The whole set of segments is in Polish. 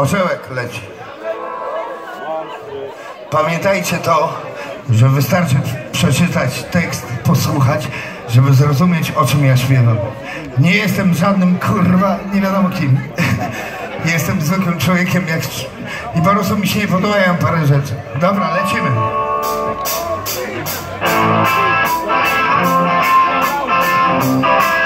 Orzełek leci. Pamiętajcie to, że wystarczy przeczytać tekst, posłuchać, żeby zrozumieć o czym ja śpiewam. Nie jestem żadnym kurwa nie wiadomo kim. jestem zwykłym człowiekiem jak... i po prostu mi się nie podobają parę rzeczy. Dobra, lecimy. Thank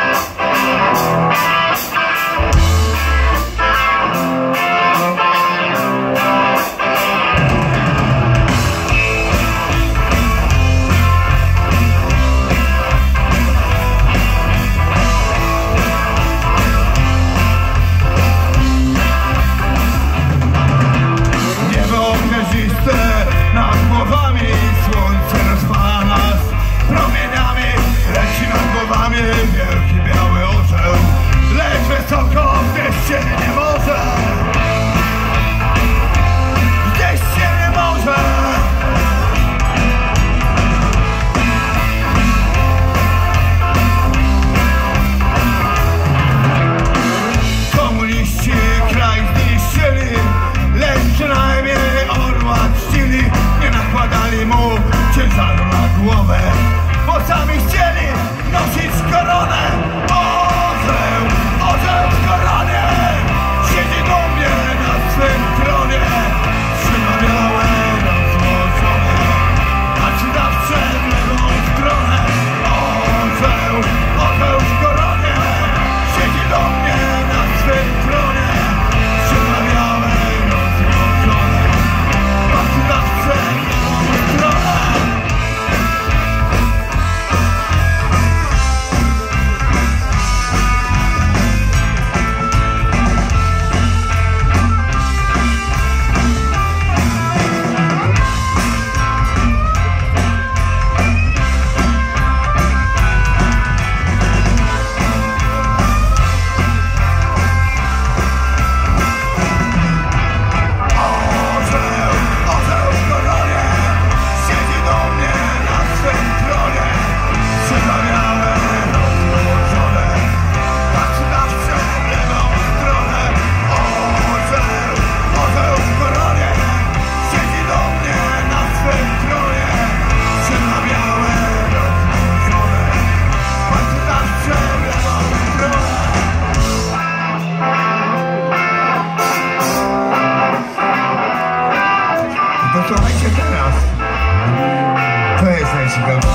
To jest najciekawsze.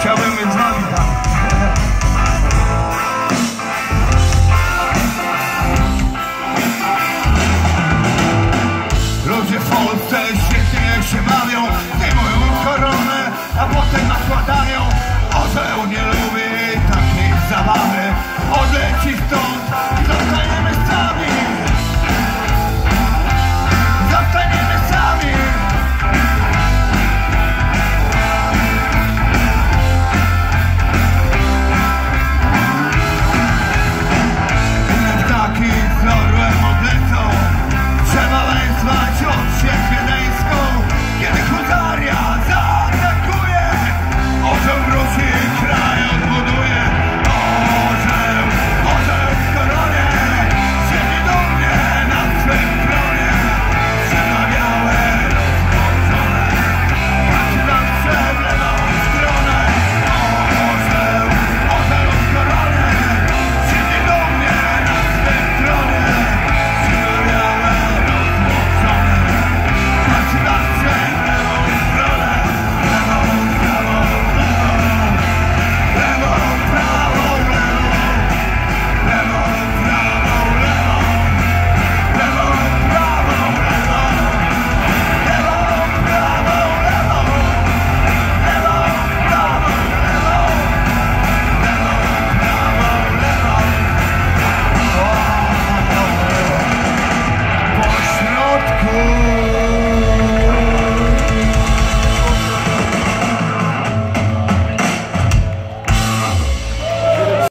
Chciałbym mieć. Ludzie w Polsce świetnie się bawią, zdejmują koronę, a potem nakładają. Orzeł nie lubi takiej zabawy, odleci stąd.